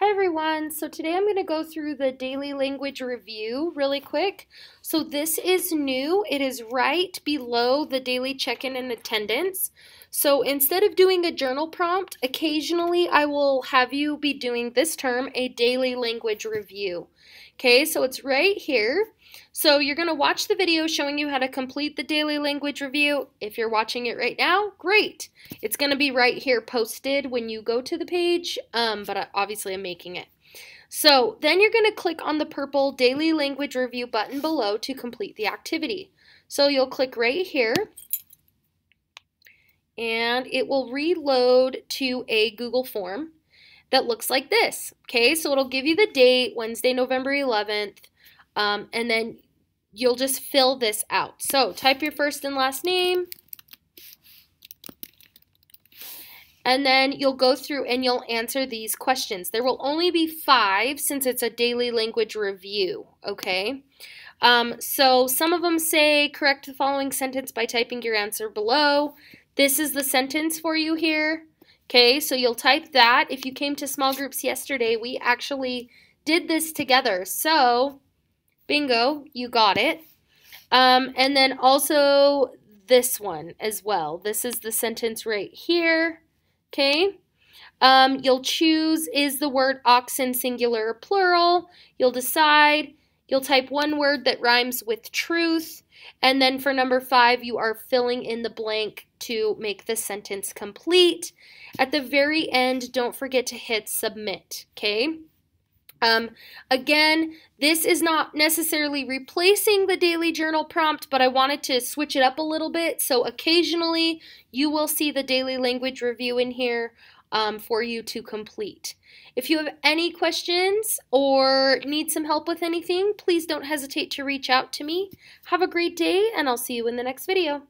Hi everyone, so today I'm going to go through the daily language review really quick. So this is new, it is right below the daily check-in and attendance. So instead of doing a journal prompt, occasionally I will have you be doing this term a daily language review. Okay, so it's right here. So you're going to watch the video showing you how to complete the daily language review. If you're watching it right now, great. It's going to be right here posted when you go to the page, um, but obviously I'm making it. So then you're going to click on the purple daily language review button below to complete the activity. So you'll click right here and it will reload to a Google form that looks like this. Okay, so it'll give you the date, Wednesday, November 11th, um, and then you'll just fill this out. So type your first and last name. And then you'll go through and you'll answer these questions. There will only be five since it's a daily language review, okay? Um, so some of them say correct the following sentence by typing your answer below. This is the sentence for you here. Okay, so you'll type that. If you came to small groups yesterday, we actually did this together. So Bingo, you got it. Um, and then also this one as well. This is the sentence right here. Okay. Um, you'll choose is the word oxen singular or plural. You'll decide. You'll type one word that rhymes with truth. And then for number five, you are filling in the blank to make the sentence complete. At the very end, don't forget to hit submit. Okay. Um, again, this is not necessarily replacing the daily journal prompt, but I wanted to switch it up a little bit. So occasionally you will see the daily language review in here um, for you to complete. If you have any questions or need some help with anything, please don't hesitate to reach out to me. Have a great day, and I'll see you in the next video.